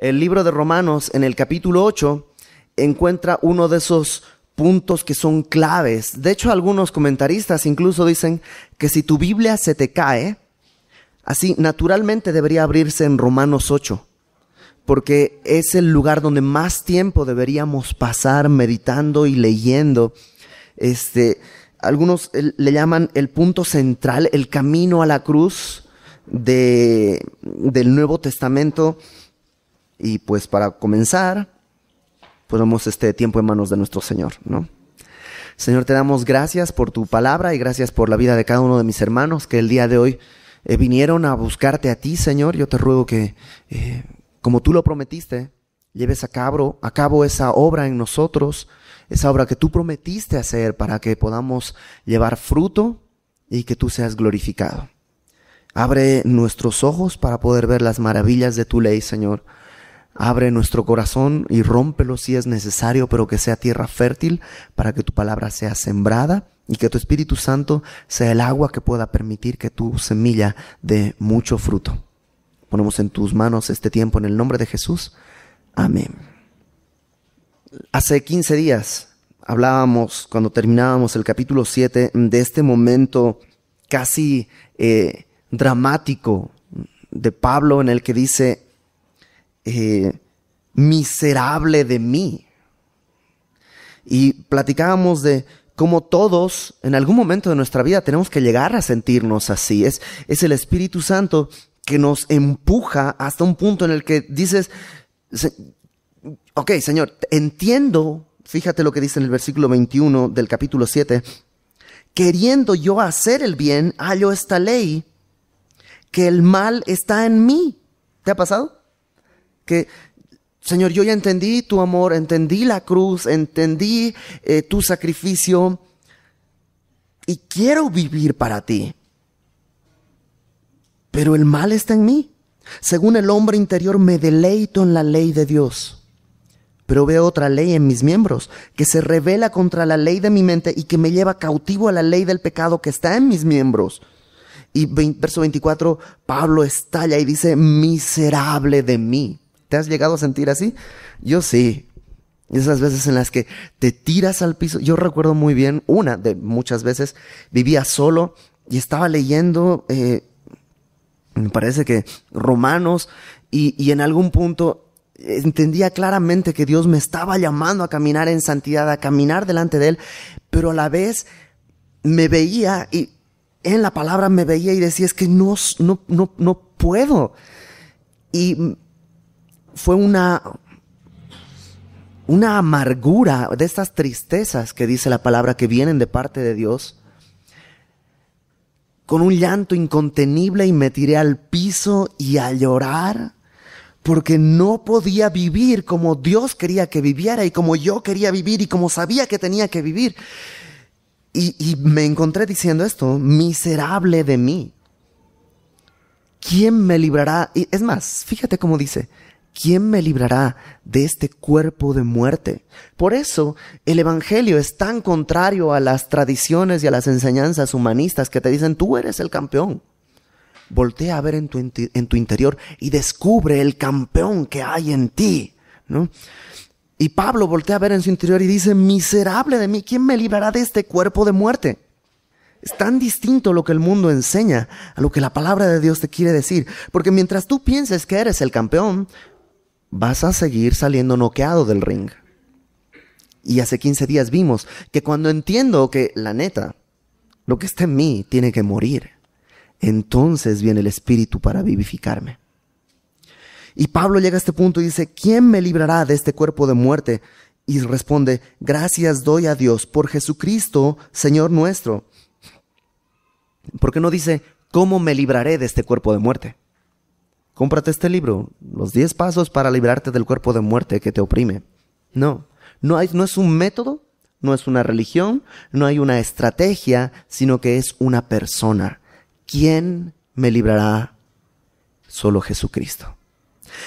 el libro de Romanos en el capítulo 8 encuentra uno de esos puntos que son claves. De hecho, algunos comentaristas incluso dicen que si tu Biblia se te cae, así naturalmente debería abrirse en Romanos 8, porque es el lugar donde más tiempo deberíamos pasar meditando y leyendo. Este, algunos le llaman el punto central, el camino a la cruz de, del Nuevo Testamento. Y pues para comenzar, ponemos este tiempo en manos de nuestro Señor, ¿no? Señor, te damos gracias por tu palabra y gracias por la vida de cada uno de mis hermanos que el día de hoy eh, vinieron a buscarte a ti, Señor. Yo te ruego que, eh, como tú lo prometiste, lleves a cabo, a cabo esa obra en nosotros, esa obra que tú prometiste hacer para que podamos llevar fruto y que tú seas glorificado. Abre nuestros ojos para poder ver las maravillas de tu ley, Señor. Abre nuestro corazón y rómpelo si es necesario, pero que sea tierra fértil para que tu palabra sea sembrada y que tu Espíritu Santo sea el agua que pueda permitir que tu semilla dé mucho fruto. Ponemos en tus manos este tiempo en el nombre de Jesús. Amén. Hace 15 días hablábamos, cuando terminábamos el capítulo 7, de este momento casi eh, dramático de Pablo en el que dice, eh, miserable de mí. Y platicábamos de cómo todos en algún momento de nuestra vida tenemos que llegar a sentirnos así. Es, es el Espíritu Santo que nos empuja hasta un punto en el que dices, ok, Señor, entiendo, fíjate lo que dice en el versículo 21 del capítulo 7, queriendo yo hacer el bien, hallo esta ley, que el mal está en mí. ¿Te ha pasado? Señor, yo ya entendí tu amor, entendí la cruz, entendí eh, tu sacrificio y quiero vivir para ti. Pero el mal está en mí. Según el hombre interior me deleito en la ley de Dios. Pero veo otra ley en mis miembros, que se revela contra la ley de mi mente y que me lleva cautivo a la ley del pecado que está en mis miembros. Y verso 24, Pablo estalla y dice, miserable de mí. ¿Te has llegado a sentir así? Yo sí. Esas veces en las que te tiras al piso. Yo recuerdo muy bien, una de muchas veces, vivía solo y estaba leyendo, eh, me parece que Romanos, y, y en algún punto entendía claramente que Dios me estaba llamando a caminar en santidad, a caminar delante de Él, pero a la vez me veía y en la palabra me veía y decía, es que no, no, no, no puedo. Y fue una, una amargura de estas tristezas que dice la palabra que vienen de parte de Dios. Con un llanto incontenible y me tiré al piso y a llorar porque no podía vivir como Dios quería que viviera y como yo quería vivir y como sabía que tenía que vivir. Y, me encontré diciendo esto, miserable de mí. ¿Quién me librará? Y es más, fíjate cómo dice, ¿quién me librará de este cuerpo de muerte? Por eso el Evangelio es tan contrario a las tradiciones y a las enseñanzas humanistas que te dicen tú eres el campeón. Voltea a ver en tu, en tu interior y descubre el campeón que hay en ti, ¿no? Y Pablo voltea a ver en su interior y dice, miserable de mí, ¿quién me librará de este cuerpo de muerte? Es tan distinto lo que el mundo enseña a lo que la palabra de Dios te quiere decir. Porque mientras tú pienses que eres el campeón, vas a seguir saliendo noqueado del ring. Y hace 15 días vimos que cuando entiendo que la neta, lo que está en mí tiene que morir, entonces viene el Espíritu para vivificarme. Y Pablo llega a este punto y dice, ¿quién me librará de este cuerpo de muerte? Y responde, gracias doy a Dios por Jesucristo, Señor nuestro. ¿Por qué no dice, ¿cómo me libraré de este cuerpo de muerte? Cómprate este libro, los 10 pasos para librarte del cuerpo de muerte que te oprime. No, no, hay, no es un método, no es una religión, no hay una estrategia, sino que es una persona. ¿Quién me librará? Solo Jesucristo.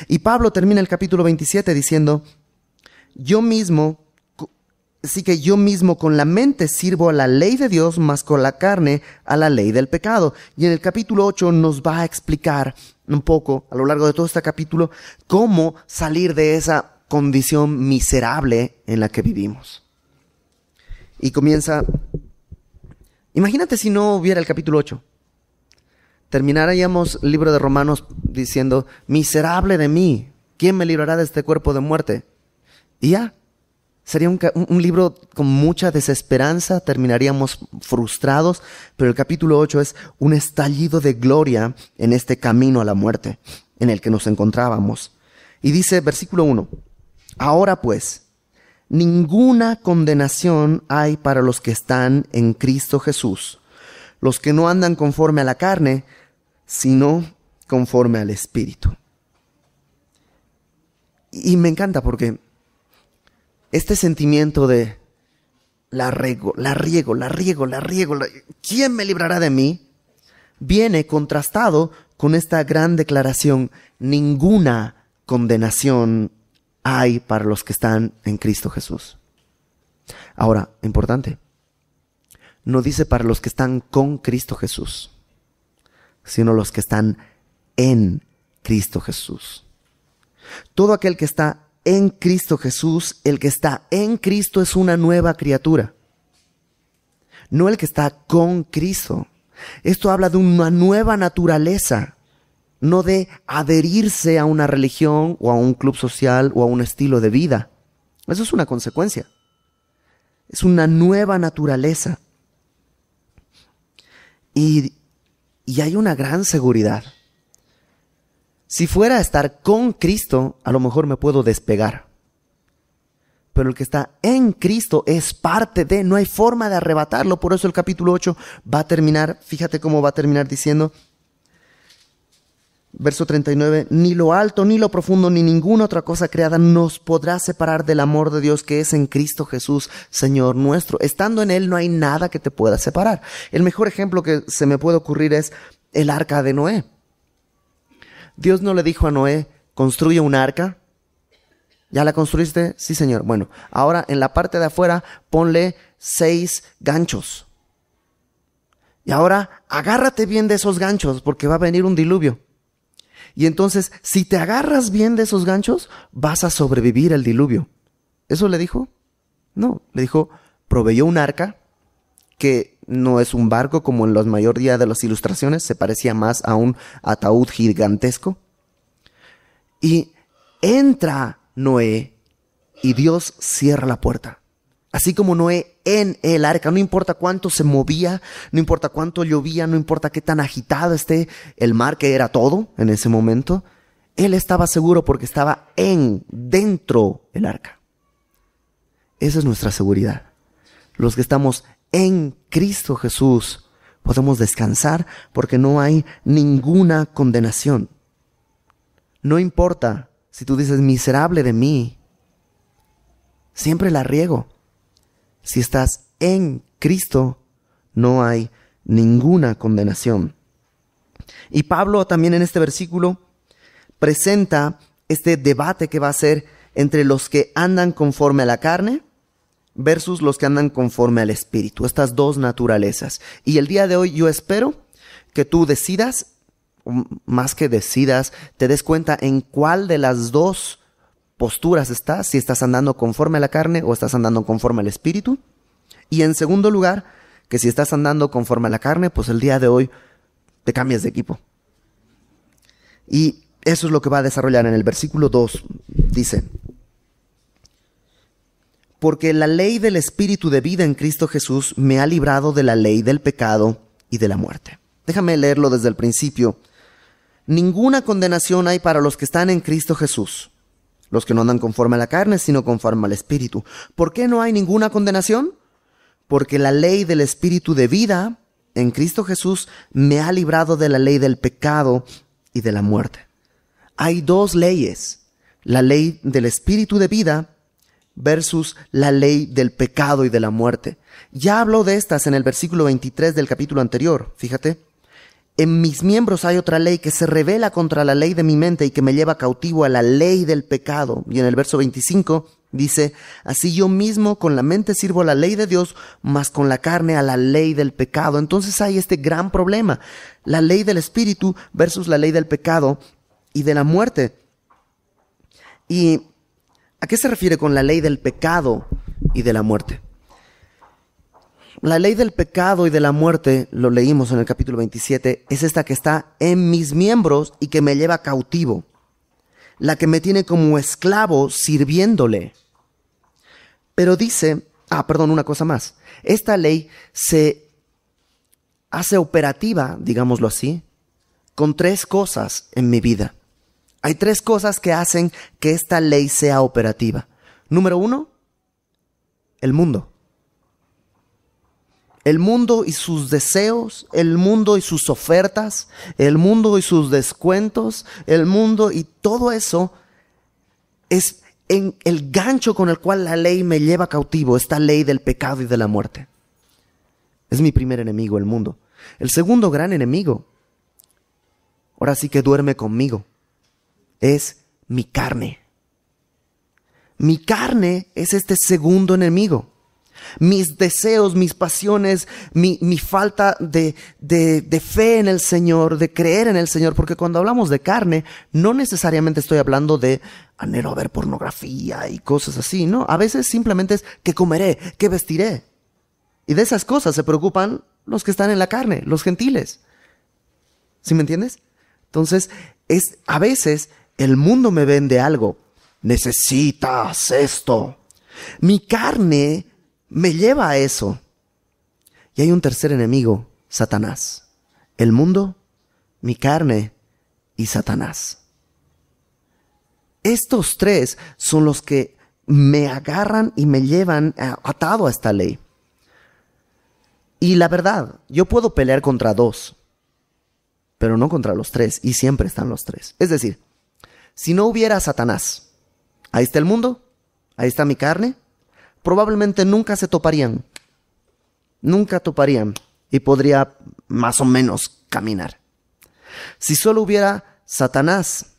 Y Pablo termina el capítulo 27 diciendo, yo mismo, Así que yo mismo con la mente sirvo a la ley de Dios, más con la carne a la ley del pecado. Y en el capítulo 8 nos va a explicar un poco, a lo largo de todo este capítulo, cómo salir de esa condición miserable en la que vivimos. Y comienza, imagínate si no hubiera el capítulo 8. Terminaríamos el libro de Romanos diciendo, miserable de mí, ¿quién me librará de este cuerpo de muerte? Y ya, Sería un, libro con mucha desesperanza, terminaríamos frustrados, pero el capítulo 8 es un estallido de gloria en este camino a la muerte en el que nos encontrábamos. Y dice versículo 1, ahora pues, ninguna condenación hay para los que están en Cristo Jesús, los que no andan conforme a la carne, sino conforme al Espíritu. Y me encanta porque este sentimiento de la riego, la riego, la riego, la riego, ¿quién me librará de mí? Viene contrastado con esta gran declaración, ninguna condenación hay para los que están en Cristo Jesús. Ahora, importante, no dice para los que están con Cristo Jesús, sino los que están en Cristo Jesús. Todo aquel que está en Cristo Jesús, el que está en Cristo es una nueva criatura, no el que está con Cristo. Esto habla de una nueva naturaleza, no de adherirse a una religión o a un club social o a un estilo de vida. Eso es una consecuencia. Es una nueva naturaleza. Y, y hay una gran seguridad. Si fuera a estar con Cristo, a lo mejor me puedo despegar. Pero el que está en Cristo es parte de, no hay forma de arrebatarlo. Por eso el capítulo 8 va a terminar, fíjate cómo va a terminar diciendo, verso 39, ni lo alto, ni lo profundo, ni ninguna otra cosa creada nos podrá separar del amor de Dios que es en Cristo Jesús, Señor nuestro. Estando en Él no hay nada que te pueda separar. El mejor ejemplo que se me puede ocurrir es el arca de Noé. Dios no le dijo a Noé, construye un arca. ¿Ya la construiste? Sí, señor. Bueno, ahora en la parte de afuera ponle seis ganchos. Y ahora agárrate bien de esos ganchos porque va a venir un diluvio. Y entonces, si te agarras bien de esos ganchos, vas a sobrevivir al diluvio. ¿Eso le dijo? No, le dijo, proveyó un arca que no es un barco como en la mayoría de las ilustraciones, se parecía más a un ataúd gigantesco. Y entra Noé y Dios cierra la puerta. Así como Noé en el arca, no importa cuánto se movía, no importa cuánto llovía, no importa qué tan agitado esté el mar, que era todo en ese momento, él estaba seguro porque estaba en, dentro del arca. Esa es nuestra seguridad. Los que estamos en Cristo Jesús podemos descansar porque no hay ninguna condenación. No importa si tú dices miserable de mí, siempre la riego. Si estás en Cristo, no hay ninguna condenación. Y Pablo también en este versículo presenta este debate que va a ser entre los que andan conforme a la carne versus los que andan conforme al Espíritu, estas dos naturalezas. Y el día de hoy yo espero que tú decidas, más que decidas, te des cuenta en cuál de las dos posturas estás, si estás andando conforme a la carne o estás andando conforme al Espíritu. Y en segundo lugar, que si estás andando conforme a la carne, pues el día de hoy te cambias de equipo. Y eso es lo que va a desarrollar en el versículo 2. Dice, porque la ley del Espíritu de vida en Cristo Jesús me ha librado de la ley del pecado y de la muerte. Déjame leerlo desde el principio. Ninguna condenación hay para los que están en Cristo Jesús, los que no andan conforme a la carne, sino conforme al Espíritu. ¿Por qué no hay ninguna condenación? Porque la ley del Espíritu de vida en Cristo Jesús me ha librado de la ley del pecado y de la muerte. Hay dos leyes, la ley del Espíritu de vida versus la ley del pecado y de la muerte. Ya habló de estas en el versículo 23 del capítulo anterior, fíjate. En mis miembros hay otra ley que se revela contra la ley de mi mente y que me lleva cautivo a la ley del pecado. Y en el verso 25 Dice, así yo mismo con la mente sirvo a la ley de Dios, mas con la carne a la ley del pecado. Entonces hay este gran problema, la ley del Espíritu versus la ley del pecado y de la muerte. ¿Y a qué se refiere con la ley del pecado y de la muerte? La ley del pecado y de la muerte, lo leímos en el capítulo 27, es esta que está en mis miembros y que me lleva cautivo, la que me tiene como esclavo sirviéndole. Pero dice, ah, perdón, una cosa más. Esta ley se hace operativa, digámoslo así, con tres cosas en mi vida. Hay tres cosas que hacen que esta ley sea operativa. Número uno, el mundo. El mundo y sus deseos, el mundo y sus ofertas, el mundo y sus descuentos, el mundo y todo eso es en el gancho con el cual la ley me lleva cautivo, esta ley del pecado y de la muerte. Es mi primer enemigo, el mundo. El segundo gran enemigo, ahora sí que duerme conmigo, es mi carne. Mi carne es este segundo enemigo. Mis deseos, mis pasiones, mi, mi falta de, de, de, fe en el Señor, de creer en el Señor, porque cuando hablamos de carne, no necesariamente estoy hablando de anhelo a ver pornografía y cosas así, ¿no? A veces simplemente es que comeré, que vestiré. Y de esas cosas se preocupan los que están en la carne, los gentiles. ¿Sí me entiendes? Entonces, es a veces el mundo me vende algo. Necesitas esto. Mi carne me lleva a eso. Y hay un tercer enemigo, Satanás. El mundo, mi carne y Satanás. Estos tres son los que me agarran y me llevan atado a esta ley. Y la verdad, yo puedo pelear contra dos, pero no contra los tres, y siempre están los tres. Es decir, si no hubiera Satanás, ahí está el mundo, ahí está mi carne, probablemente nunca se toparían. Nunca toparían y podría más o menos caminar. Si solo hubiera Satanás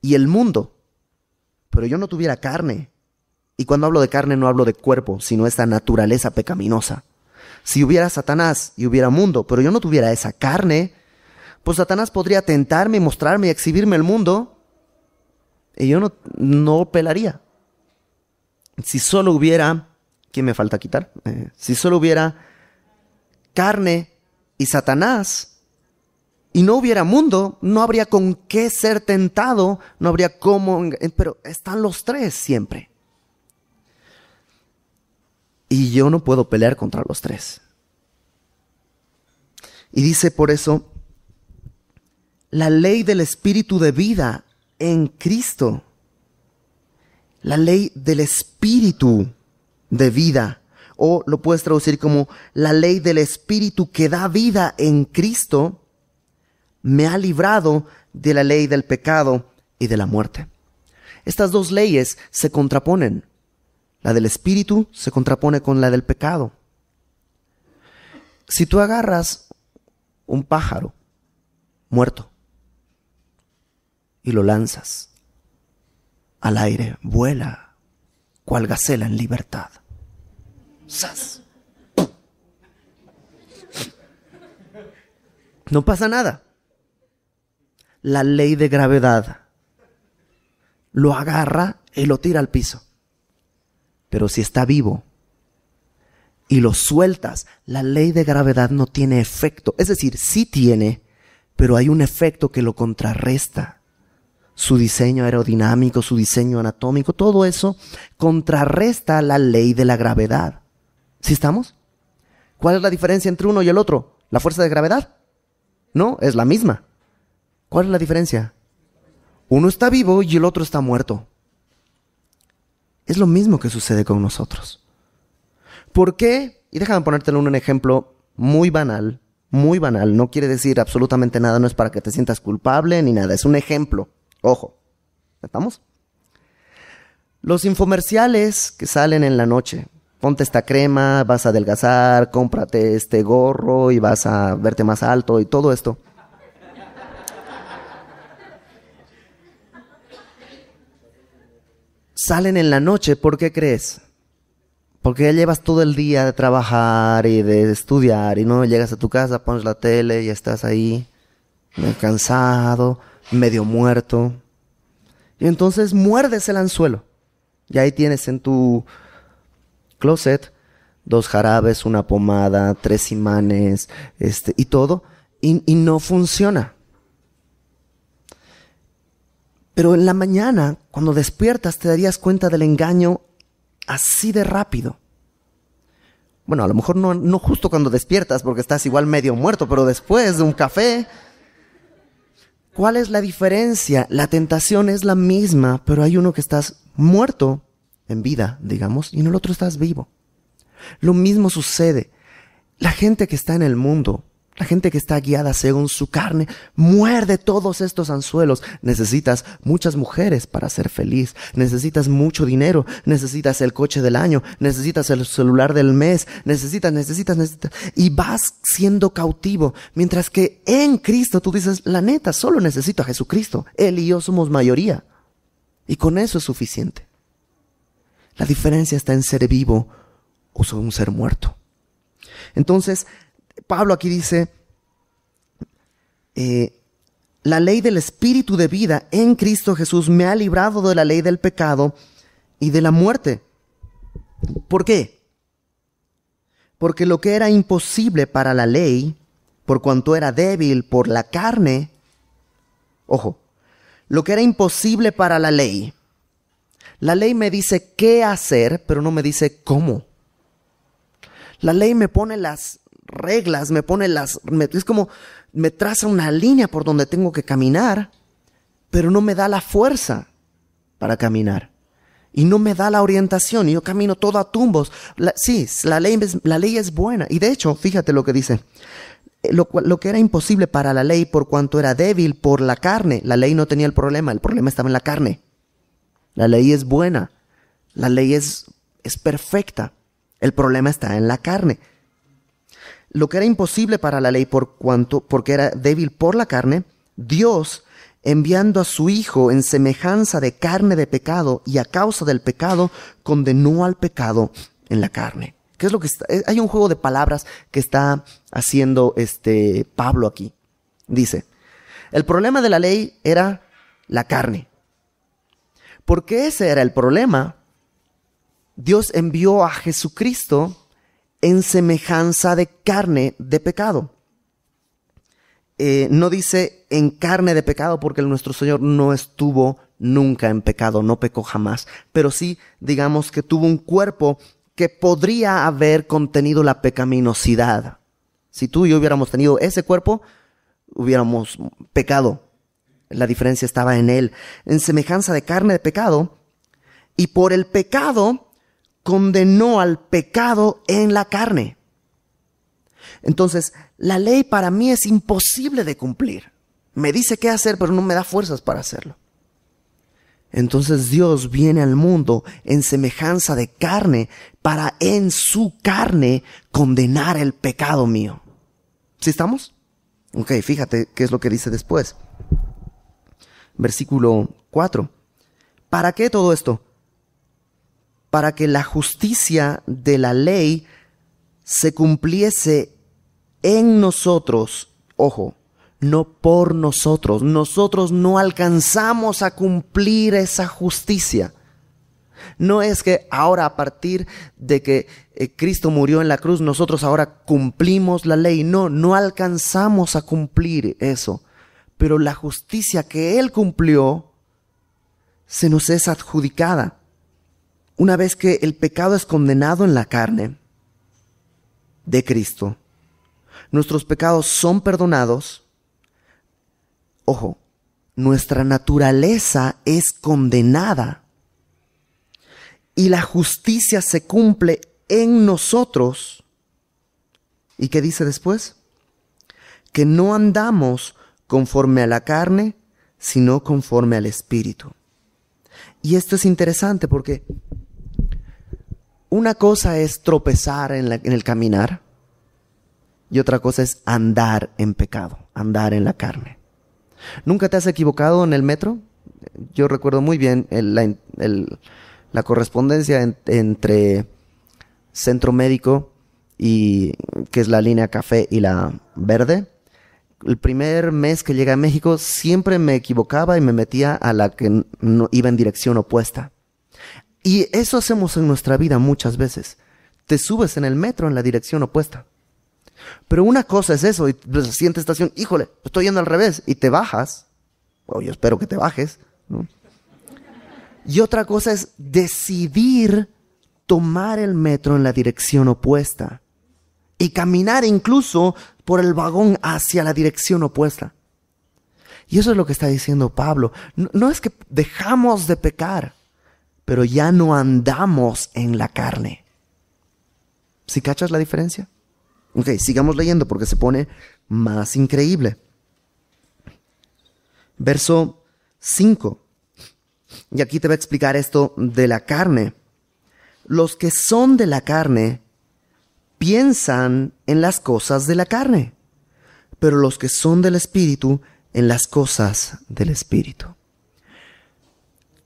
y el mundo, pero yo no tuviera carne, y cuando hablo de carne no hablo de cuerpo, sino esta naturaleza pecaminosa. Si hubiera Satanás y hubiera mundo, pero yo no tuviera esa carne, pues Satanás podría tentarme, mostrarme y exhibirme el mundo, y yo no, no pelaría. Si solo hubiera, ¿quién me falta quitar? Eh, si solo hubiera carne y Satanás, y no hubiera mundo, no habría con qué ser tentado, no habría cómo, pero están los tres siempre. Y yo no puedo pelear contra los tres. Y dice por eso, la ley del espíritu de vida en Cristo la ley del espíritu de vida. O lo puedes traducir como la ley del espíritu que da vida en Cristo me ha librado de la ley del pecado y de la muerte. Estas dos leyes se contraponen. La del espíritu se contrapone con la del pecado. Si tú agarras un pájaro muerto y lo lanzas al aire, vuela, cual gacela en libertad. ¡Sas! No pasa nada. La ley de gravedad lo agarra y lo tira al piso. Pero si está vivo y lo sueltas, la ley de gravedad no tiene efecto. Es decir, sí tiene, pero hay un efecto que lo contrarresta su diseño aerodinámico, su diseño anatómico, todo eso contrarresta la ley de la gravedad. ¿Sí estamos? ¿Cuál es la diferencia entre uno y el otro? ¿La fuerza de gravedad? No, es la misma. ¿Cuál es la diferencia? Uno está vivo y el otro está muerto. Es lo mismo que sucede con nosotros. ¿Por qué? Y déjame ponértelo un ejemplo muy banal, muy banal. No quiere decir absolutamente nada, no es para que te sientas culpable ni nada, es un ejemplo. Ojo, ¿estamos? Los infomerciales que salen en la noche. Ponte esta crema, vas a adelgazar, cómprate este gorro y vas a verte más alto y todo esto. salen en la noche, ¿por qué crees? Porque ya llevas todo el día de trabajar y de estudiar y no llegas a tu casa, pones la tele y estás ahí cansado, medio muerto. Y entonces muerdes el anzuelo. Y ahí tienes en tu closet dos jarabes, una pomada, tres imanes, este, y todo, y, y no funciona. Pero en la mañana, cuando despiertas, te darías cuenta del engaño así de rápido. Bueno, a lo mejor no, no justo cuando despiertas, porque estás igual medio muerto, pero después de un café. ¿Cuál es la diferencia? La tentación es la misma, pero hay uno que estás muerto en vida, digamos, y en el otro estás vivo. Lo mismo sucede. La gente que está en el mundo la gente que está guiada según su carne muerde todos estos anzuelos. Necesitas muchas mujeres para ser feliz. Necesitas mucho dinero. Necesitas el coche del año. Necesitas el celular del mes. Necesitas, necesitas, necesitas. Y vas siendo cautivo. Mientras que en Cristo tú dices, la neta, solo necesito a Jesucristo. Él y yo somos mayoría. Y con eso es suficiente. La diferencia está en ser vivo o un ser muerto. Entonces, Pablo aquí dice, eh, la ley del espíritu de vida en Cristo Jesús me ha librado de la ley del pecado y de la muerte. ¿Por qué? Porque lo que era imposible para la ley, por cuanto era débil por la carne, ojo, lo que era imposible para la ley, la ley me dice qué hacer, pero no me dice cómo. La ley me pone las reglas, me pone las, es como, me traza una línea por donde tengo que caminar, pero no me da la fuerza para caminar. Y no me da la orientación, y yo camino todo a tumbos. sí, la ley, es, la ley es buena. Y de hecho, fíjate lo que dice. Lo, lo, que era imposible para la ley por cuanto era débil por la carne. La ley no tenía el problema, el problema estaba en la carne. La ley es buena, la ley es, es perfecta, el problema está en la carne lo que era imposible para la ley por cuanto, porque era débil por la carne, Dios, enviando a su Hijo en semejanza de carne de pecado y a causa del pecado, condenó al pecado en la carne. ¿Qué es lo que? Eh, hay un juego de palabras que está haciendo este Pablo aquí. Dice, el problema de la ley era la carne. Porque ese era el problema, Dios envió a Jesucristo en semejanza de carne de pecado. Eh, no dice en carne de pecado porque nuestro Señor no estuvo nunca en pecado, no pecó jamás, pero sí digamos que tuvo un cuerpo que podría haber contenido la pecaminosidad. Si tú y yo hubiéramos tenido ese cuerpo, hubiéramos pecado. La diferencia estaba en él, en semejanza de carne de pecado, y por el pecado condenó al pecado en la carne. Entonces, la ley para mí es imposible de cumplir. Me dice qué hacer, pero no me da fuerzas para hacerlo. Entonces Dios viene al mundo en semejanza de carne para en su carne condenar el pecado mío. ¿Sí estamos? Ok, fíjate qué es lo que dice después. Versículo 4. ¿Para qué todo esto? Para que la justicia de la ley se cumpliese en nosotros, ojo, no por nosotros. Nosotros no alcanzamos a cumplir esa justicia. No es que ahora a partir de que eh, Cristo murió en la cruz, nosotros ahora cumplimos la ley. No, no alcanzamos a cumplir eso. Pero la justicia que Él cumplió se nos es adjudicada una vez que el pecado es condenado en la carne de Cristo, nuestros pecados son perdonados. Ojo, nuestra naturaleza es condenada y la justicia se cumple en nosotros. ¿Y qué dice después? Que no andamos conforme a la carne, sino conforme al Espíritu. Y esto es interesante porque una cosa es tropezar en, el caminar y otra cosa es andar en pecado, andar en la carne. ¿Nunca te has equivocado en el metro? Yo recuerdo muy bien la correspondencia entre centro médico y que es la línea café y la verde. El primer mes que llegué a México siempre me equivocaba y me metía a la que no, iba en dirección opuesta. Y eso hacemos en nuestra vida muchas veces. Te subes en el metro en la dirección opuesta. Pero una cosa es eso, y la siguiente estación, híjole, estoy yendo al revés, y te bajas, o yo espero que te bajes, Y otra cosa es decidir tomar el metro en la dirección opuesta y caminar incluso por el vagón hacia la dirección opuesta. Y eso es lo que está diciendo Pablo. No, es que dejamos de pecar, pero ya no andamos en la carne. ¿Sí cachas la diferencia? Ok, sigamos leyendo porque se pone más increíble. Verso 5. Y aquí te va a explicar esto de la carne. Los que son de la carne piensan en las cosas de la carne, pero los que son del Espíritu en las cosas del Espíritu.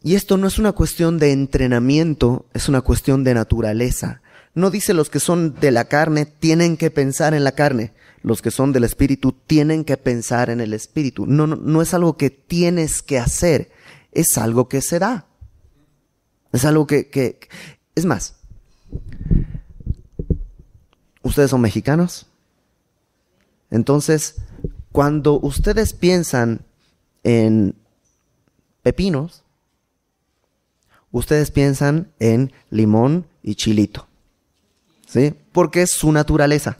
Y esto no es una cuestión de entrenamiento, es una cuestión de naturaleza. No dice los que son de la carne tienen que pensar en la carne. Los que son del espíritu tienen que pensar en el espíritu. No, no, es algo que tienes que hacer. Es algo que se da. Es algo que, que, es más. ¿Ustedes son mexicanos? Entonces, cuando ustedes piensan en pepinos, ustedes piensan en limón y chilito. ¿sí? Porque es su naturaleza.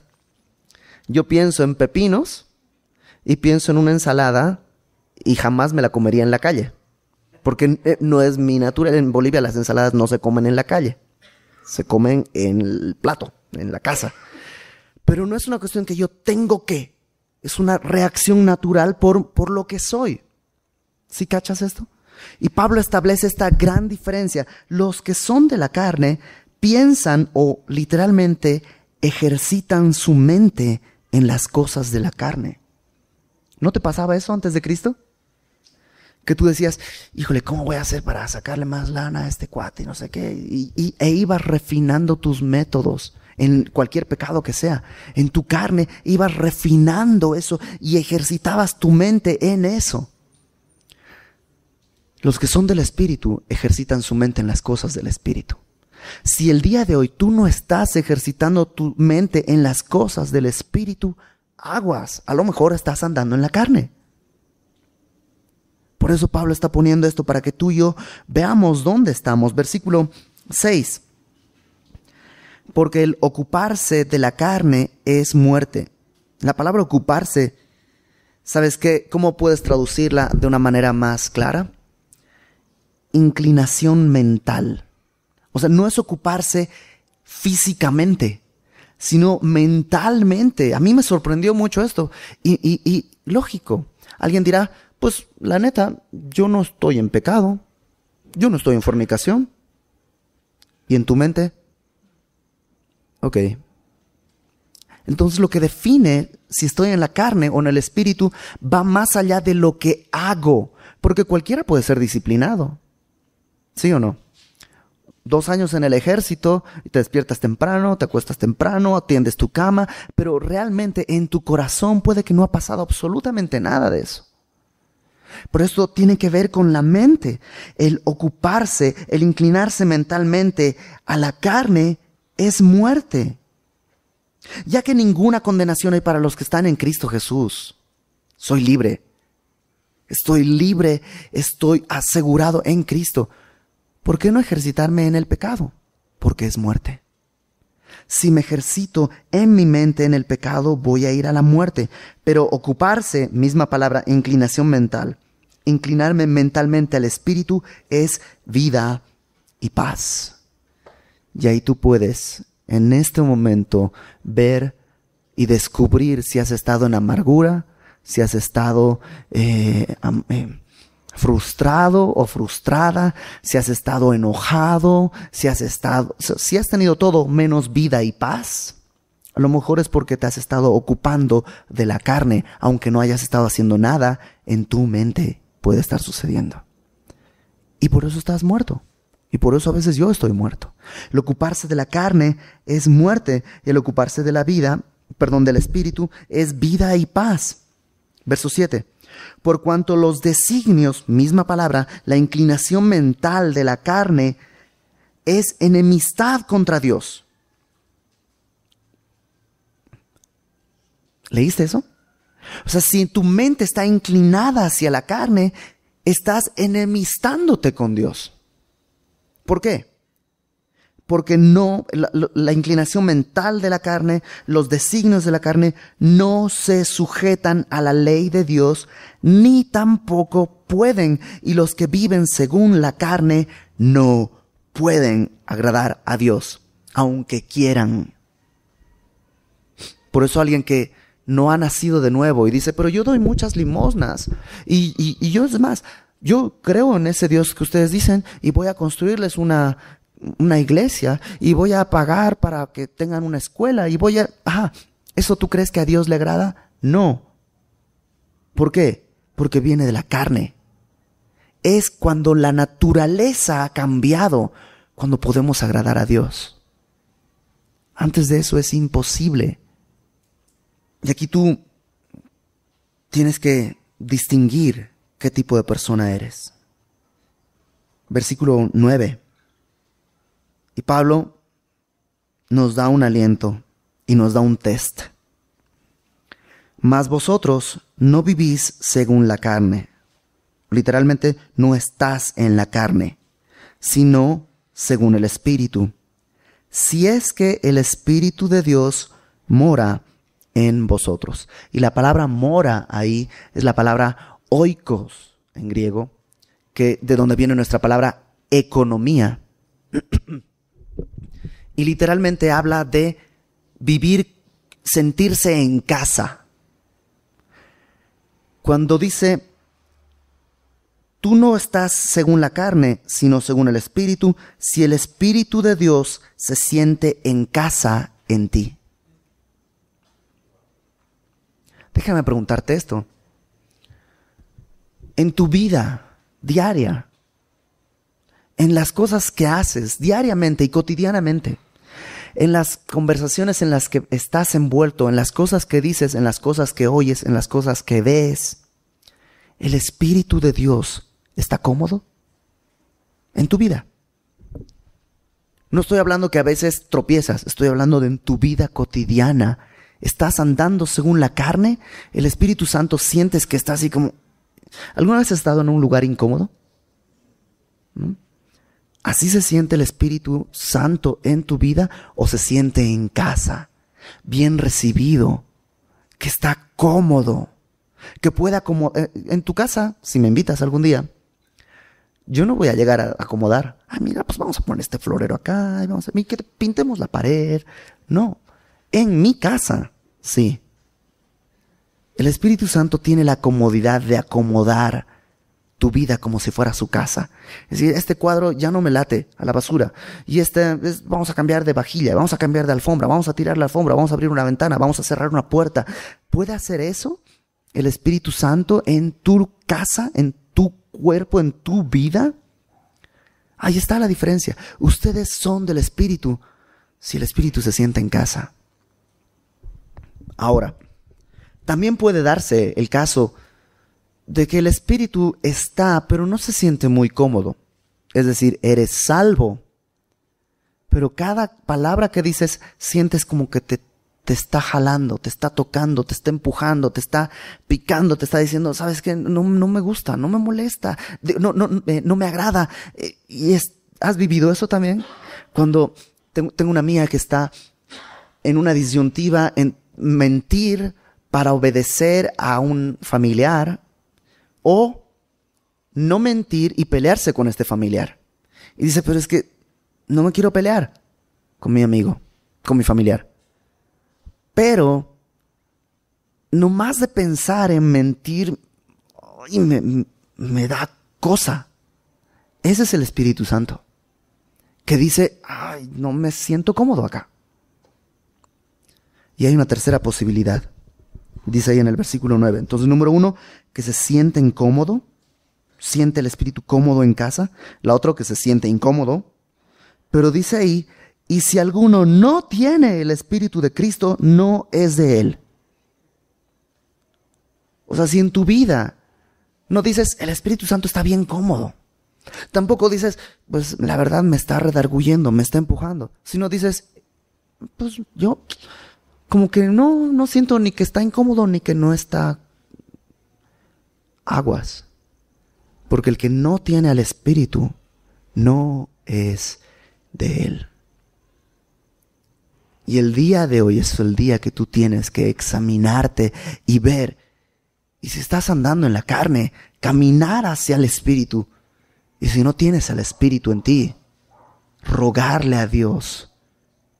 Yo pienso en pepinos y pienso en una ensalada y jamás me la comería en la calle. Porque eh, no es mi naturaleza. En Bolivia las ensaladas no se comen en la calle. Se comen en el plato, en la casa. Pero no es una cuestión que yo tengo que. Es una reacción natural por, por lo que soy. ¿Sí cachas esto? Y Pablo establece esta gran diferencia. Los que son de la carne piensan o literalmente ejercitan su mente en las cosas de la carne. ¿No te pasaba eso antes de Cristo? Que tú decías, híjole, ¿cómo voy a hacer para sacarle más lana a este cuate y no sé qué? Y, e ibas refinando tus métodos en cualquier pecado que sea. En tu carne ibas refinando eso y ejercitabas tu mente en eso. Los que son del Espíritu ejercitan su mente en las cosas del Espíritu. Si el día de hoy tú no estás ejercitando tu mente en las cosas del Espíritu, aguas, a lo mejor estás andando en la carne. Por eso Pablo está poniendo esto para que tú y yo veamos dónde estamos. Versículo 6. Porque el ocuparse de la carne es muerte. La palabra ocuparse, ¿sabes qué? ¿Cómo puedes traducirla de una manera más clara? Inclinación mental. O sea, no es ocuparse físicamente, sino mentalmente. A mí me sorprendió mucho esto. Y, y, lógico, alguien dirá, pues la neta, yo no estoy en pecado, yo no estoy en fornicación. ¿Y en tu mente? Ok. Entonces lo que define si estoy en la carne o en el espíritu va más allá de lo que hago, porque cualquiera puede ser disciplinado. ¿Sí o no? dos años en el ejército y te despiertas temprano, te acuestas temprano, atiendes tu cama, pero realmente en tu corazón puede que no ha pasado absolutamente nada de eso. Por eso tiene que ver con la mente. El ocuparse, el inclinarse mentalmente a la carne es muerte. Ya que ninguna condenación hay para los que están en Cristo Jesús. Soy libre. Estoy libre, estoy asegurado en Cristo. ¿Por qué no ejercitarme en el pecado? Porque es muerte. Si me ejercito en mi mente en el pecado, voy a ir a la muerte. Pero ocuparse, misma palabra, inclinación mental, inclinarme mentalmente al espíritu es vida y paz. Y ahí tú puedes, en este momento, ver y descubrir si has estado en amargura, si has estado eh, eh, frustrado o frustrada, si has estado enojado, si has estado, si has tenido todo menos vida y paz, a lo mejor es porque te has estado ocupando de la carne, aunque no hayas estado haciendo nada, en tu mente puede estar sucediendo. Y por eso estás muerto. Y por eso a veces yo estoy muerto. El ocuparse de la carne es muerte y el ocuparse de la vida, perdón, del espíritu es vida y paz. Verso 7. Por cuanto los designios, misma palabra, la inclinación mental de la carne es enemistad contra Dios. ¿Leíste eso? O sea, si tu mente está inclinada hacia la carne, estás enemistándote con Dios. ¿Por qué? Porque no, la, inclinación mental de la carne, los designios de la carne, no se sujetan a la ley de Dios, ni tampoco pueden, y los que viven según la carne no pueden agradar a Dios, aunque quieran. Por eso alguien que no ha nacido de nuevo y dice, pero yo doy muchas limosnas. Y, yo es más, yo creo en ese Dios que ustedes dicen y voy a construirles una, una iglesia y voy a pagar para que tengan una escuela y voy a... Ah, ¿eso tú crees que a Dios le agrada? No. ¿Por qué? Porque viene de la carne. Es cuando la naturaleza ha cambiado, cuando podemos agradar a Dios. Antes de eso es imposible. Y aquí tú tienes que distinguir qué tipo de persona eres. Versículo 9. Y Pablo nos da un aliento y nos da un test. Mas vosotros no vivís según la carne. Literalmente no estás en la carne, sino según el Espíritu. Si es que el Espíritu de Dios mora en vosotros. Y la palabra mora ahí es la palabra oikos en griego, que de donde viene nuestra palabra economía. y literalmente habla de vivir, sentirse en casa. Cuando dice, tú no estás según la carne, sino según el Espíritu, si el Espíritu de Dios se siente en casa en ti. Déjame preguntarte esto. En tu vida diaria, en las cosas que haces diariamente y cotidianamente, en las conversaciones en las que estás envuelto, en las cosas que dices, en las cosas que oyes, en las cosas que ves, ¿el Espíritu de Dios está cómodo en tu vida? No estoy hablando que a veces tropiezas, estoy hablando de en tu vida cotidiana estás andando según la carne, el Espíritu Santo sientes que estás así como... ¿Alguna vez has estado en un lugar incómodo? ¿Así se siente el Espíritu Santo en tu vida o se siente en casa, bien recibido, que está cómodo, que pueda como eh, en tu casa, si me invitas algún día, yo no voy a llegar a acomodar. Ah, mira, pues vamos a poner este florero acá, y vamos a, que pintemos la pared. No, en mi casa, sí. El Espíritu Santo tiene la comodidad de acomodar tu vida como si fuera su casa. Es decir, este cuadro ya no me late a la basura. Y este, vamos a cambiar de vajilla, vamos a cambiar de alfombra, vamos a tirar la alfombra, vamos a abrir una ventana, vamos a cerrar una puerta. ¿Puede hacer eso el Espíritu Santo en tu casa, en tu cuerpo, en tu vida? Ahí está la diferencia. Ustedes son del Espíritu si el Espíritu se sienta en casa. Ahora, también puede darse el caso de que el espíritu está, pero no se siente muy cómodo. Es decir, eres salvo, pero cada palabra que dices sientes como que te, te está jalando, te está tocando, te está empujando, te está picando, te está diciendo, sabes que no, no, me gusta, no me molesta, no, no, eh, no me agrada. Eh, y ¿has vivido eso también? Cuando tengo, tengo una amiga que está en una disyuntiva en mentir para obedecer a un familiar o no mentir y pelearse con este familiar. Y dice, pero es que no me quiero pelear con mi amigo, con mi familiar. Pero, no más de pensar en mentir, y me, me da cosa. Ese es el Espíritu Santo, que dice, ay, no me siento cómodo acá. Y hay una tercera posibilidad. Dice ahí en el versículo 9. Entonces, número uno, que se siente incómodo. siente el espíritu cómodo en casa, la otra que se siente incómodo. Pero dice ahí, y si alguno no tiene el espíritu de Cristo, no es de él. O sea, si en tu vida no dices, el Espíritu Santo está bien cómodo. Tampoco dices, pues la verdad me está redarguyendo, me está empujando. Sino dices, pues yo como que no, no siento ni que está incómodo ni que no está aguas. Porque el que no tiene al Espíritu no es de Él. Y el día de hoy es el día que tú tienes que examinarte y ver. Y si estás andando en la carne, caminar hacia el Espíritu. Y si no tienes al Espíritu en ti, rogarle a Dios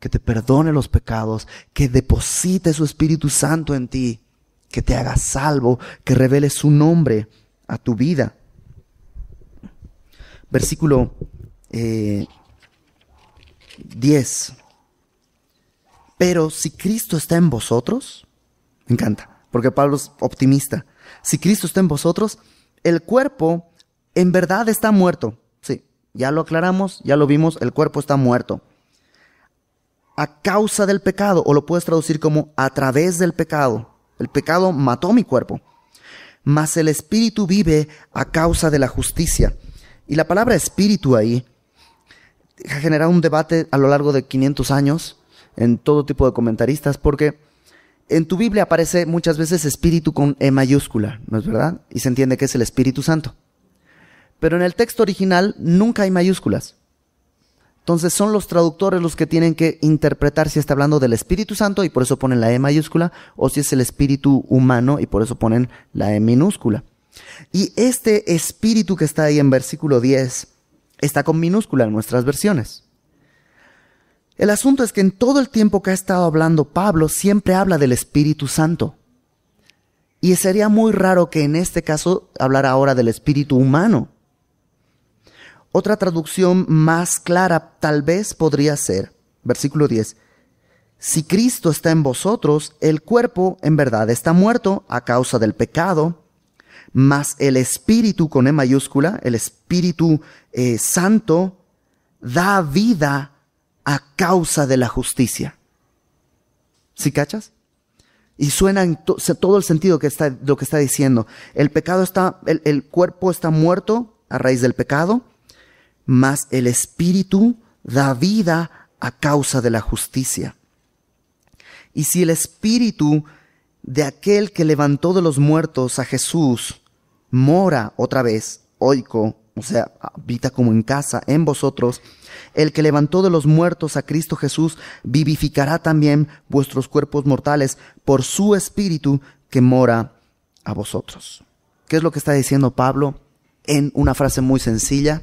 que te perdone los pecados, que deposite su Espíritu Santo en ti, que te haga salvo, que revele su nombre a tu vida. Versículo 10. Eh, Pero si Cristo está en vosotros, me encanta, porque Pablo es optimista. Si Cristo está en vosotros, el cuerpo en verdad está muerto. Sí, ya lo aclaramos, ya lo vimos, el cuerpo está muerto a causa del pecado, o lo puedes traducir como a través del pecado. El pecado mató mi cuerpo, mas el espíritu vive a causa de la justicia. Y la palabra espíritu ahí ha generado un debate a lo largo de 500 años en todo tipo de comentaristas, porque en tu Biblia aparece muchas veces espíritu con E mayúscula, ¿no es verdad? Y se entiende que es el Espíritu Santo. Pero en el texto original nunca hay mayúsculas. Entonces son los traductores los que tienen que interpretar si está hablando del Espíritu Santo y por eso ponen la E mayúscula, o si es el espíritu humano y por eso ponen la E minúscula. Y este espíritu que está ahí en versículo 10 está con minúscula en nuestras versiones. El asunto es que en todo el tiempo que ha estado hablando Pablo siempre habla del Espíritu Santo. Y sería muy raro que en este caso hablara ahora del Espíritu humano. Otra traducción más clara tal vez podría ser, versículo 10, si Cristo está en vosotros, el cuerpo en verdad está muerto a causa del pecado, mas el Espíritu con E mayúscula, el Espíritu eh, Santo, da vida a causa de la justicia. ¿Sí cachas? Y suena en todo el sentido que está, lo que está diciendo. El pecado está, el cuerpo está muerto a raíz del pecado, mas el Espíritu da vida a causa de la justicia. Y si el Espíritu de aquel que levantó de los muertos a Jesús mora otra vez, oico, o sea, habita como en casa en vosotros, el que levantó de los muertos a Cristo Jesús vivificará también vuestros cuerpos mortales por su Espíritu que mora a vosotros. ¿Qué es lo que está diciendo Pablo en una frase muy sencilla?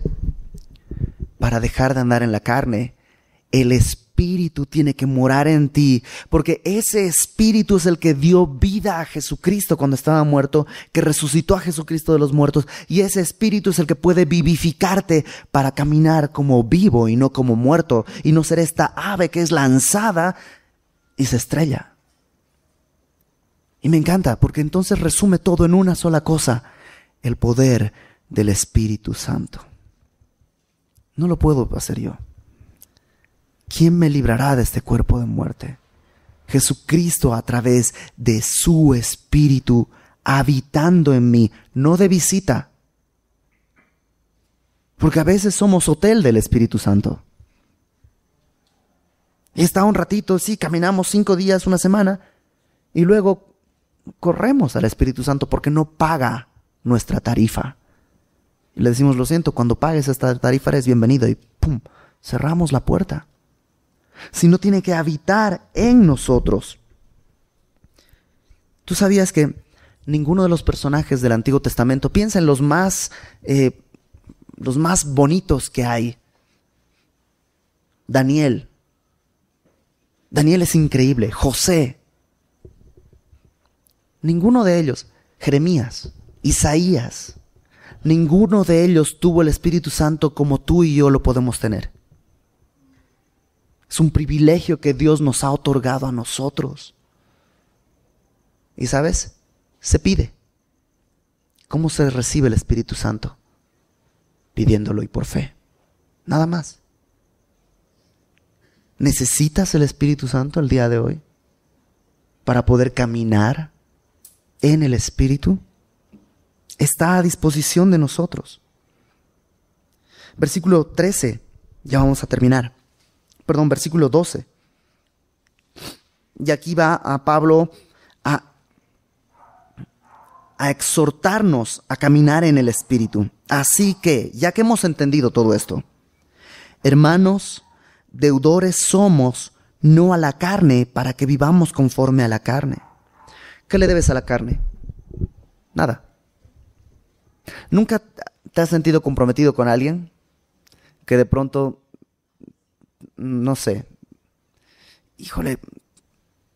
Para dejar de andar en la carne, el Espíritu tiene que morar en ti, porque ese Espíritu es el que dio vida a Jesucristo cuando estaba muerto, que resucitó a Jesucristo de los muertos, y ese Espíritu es el que puede vivificarte para caminar como vivo y no como muerto, y no ser esta ave que es lanzada y se estrella. Y me encanta, porque entonces resume todo en una sola cosa, el poder del Espíritu Santo. No lo puedo hacer yo. ¿Quién me librará de este cuerpo de muerte? Jesucristo a través de su Espíritu habitando en mí, no de visita. Porque a veces somos hotel del Espíritu Santo. Y está un ratito, sí, caminamos cinco días, una semana, y luego corremos al Espíritu Santo porque no paga nuestra tarifa. Y le decimos, lo siento, cuando pagues esta tarifa eres bienvenido. Y ¡pum! Cerramos la puerta. Si no tiene que habitar en nosotros. ¿Tú sabías que ninguno de los personajes del Antiguo Testamento, piensa en los más, eh, los más bonitos que hay? Daniel. Daniel es increíble. José. Ninguno de ellos. Jeremías. Isaías. Ninguno de ellos tuvo el Espíritu Santo como tú y yo lo podemos tener. Es un privilegio que Dios nos ha otorgado a nosotros. Y sabes, se pide. ¿Cómo se recibe el Espíritu Santo? pidiéndolo y por fe. Nada más. ¿Necesitas el Espíritu Santo el día de hoy para poder caminar en el Espíritu? Está a disposición de nosotros. Versículo 13, ya vamos a terminar. Perdón, versículo 12. Y aquí va a Pablo a, a exhortarnos a caminar en el Espíritu. Así que, ya que hemos entendido todo esto, hermanos, deudores somos, no a la carne, para que vivamos conforme a la carne. ¿Qué le debes a la carne? Nada. ¿Nunca te has sentido comprometido con alguien que de pronto, no sé, híjole,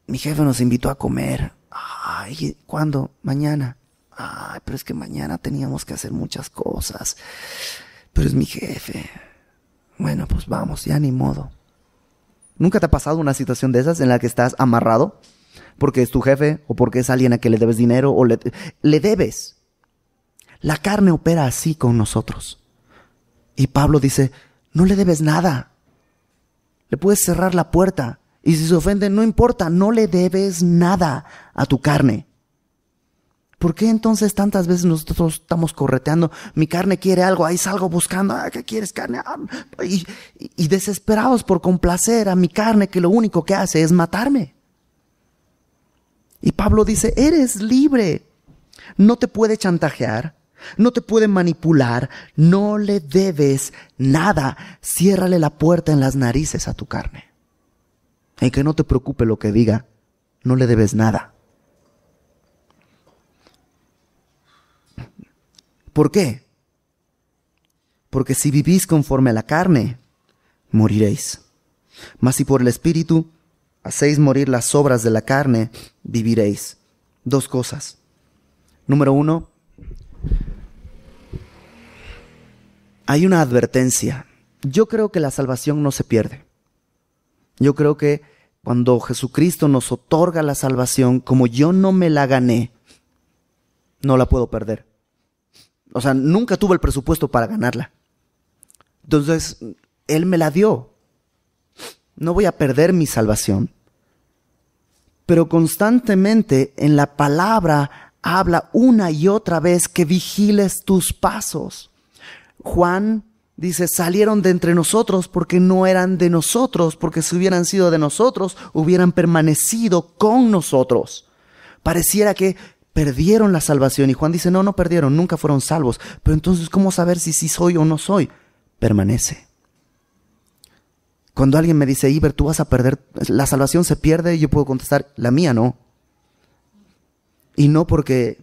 mi jefe nos invitó a comer. Ay, ¿cuándo? Mañana. Ay, pero es que mañana teníamos que hacer muchas cosas. Pero es mi jefe. Bueno, pues vamos, ya ni modo. ¿Nunca te ha pasado una situación de esas en la que estás amarrado? Porque es tu jefe o porque es alguien a que le debes dinero o le, le debes. La carne opera así con nosotros. Y Pablo dice, no le debes nada. Le puedes cerrar la puerta. Y si se ofende, no importa, no le debes nada a tu carne. ¿Por qué entonces tantas veces nosotros estamos correteando? Mi carne quiere algo, ahí salgo buscando, ah, ¿qué quieres carne? Ah, y, y desesperados por complacer a mi carne que lo único que hace es matarme. Y Pablo dice, eres libre. No te puede chantajear, no te puede manipular, no le debes nada. Ciérrale la puerta en las narices a tu carne. Y que no te preocupe lo que diga, no le debes nada. ¿Por qué? Porque si vivís conforme a la carne, moriréis. Mas si por el Espíritu hacéis morir las obras de la carne, viviréis. Dos cosas. Número uno, hay una advertencia. Yo creo que la salvación no se pierde. Yo creo que cuando Jesucristo nos otorga la salvación, como yo no me la gané, no la puedo perder. O sea, nunca tuve el presupuesto para ganarla. Entonces, Él me la dio. No voy a perder mi salvación. Pero constantemente en la palabra habla una y otra vez que vigiles tus pasos. Juan dice, salieron de entre nosotros porque no eran de nosotros, porque si hubieran sido de nosotros, hubieran permanecido con nosotros. Pareciera que perdieron la salvación. Y Juan dice, no, no perdieron, nunca fueron salvos. Pero entonces, ¿cómo saber si sí soy o no soy? Permanece. Cuando alguien me dice, Iber, tú vas a perder, la salvación se pierde, yo puedo contestar, la mía no. Y no porque,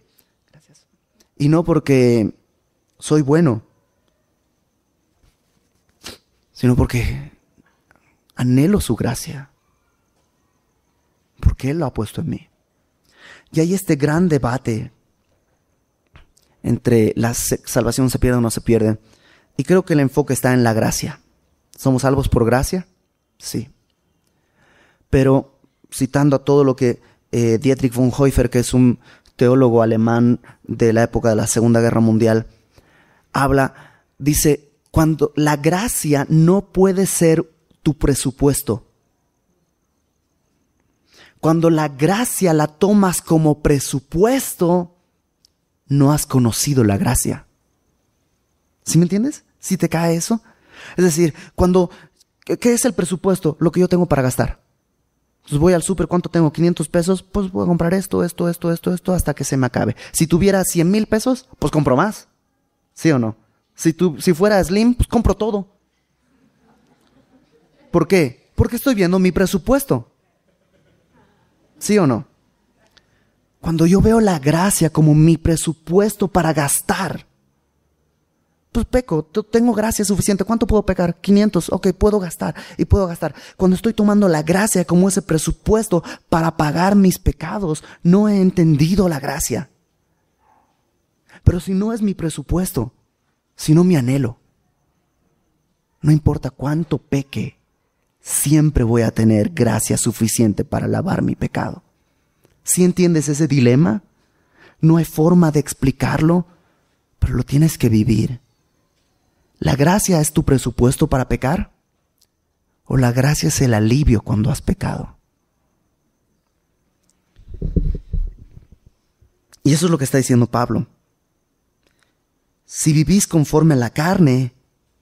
y no porque soy bueno, sino porque anhelo su gracia, porque Él lo ha puesto en mí. Y hay este gran debate entre la salvación se pierde o no se pierde. Y creo que el enfoque está en la gracia. ¿Somos salvos por gracia? Sí. Pero citando a todo lo que eh, Dietrich von Heufer, que es un teólogo alemán de la época de la Segunda Guerra Mundial, habla, dice, cuando la gracia no puede ser tu presupuesto. Cuando la gracia la tomas como presupuesto, no has conocido la gracia. ¿Sí me entiendes? ¿Sí te cae eso? Es decir, cuando, ¿qué es el presupuesto? Lo que yo tengo para gastar. Entonces voy al súper, ¿cuánto tengo? 500 pesos, pues voy a comprar esto, esto, esto, esto, esto, hasta que se me acabe. Si tuviera 100 mil pesos, pues compro más. ¿Sí o no? Si, tu, si fuera slim, pues compro todo. ¿Por qué? Porque estoy viendo mi presupuesto. ¿Sí o no? Cuando yo veo la gracia como mi presupuesto para gastar, pues peco, tengo gracia suficiente. ¿Cuánto puedo pecar? 500. Ok, puedo gastar y puedo gastar. Cuando estoy tomando la gracia como ese presupuesto para pagar mis pecados, no he entendido la gracia. Pero si no es mi presupuesto, si no mi anhelo, no importa cuánto peque, siempre voy a tener gracia suficiente para lavar mi pecado. ¿Si entiendes ese dilema? No hay forma de explicarlo, pero lo tienes que vivir. ¿La gracia es tu presupuesto para pecar? ¿O la gracia es el alivio cuando has pecado? Y eso es lo que está diciendo Pablo. Si vivís conforme a la carne,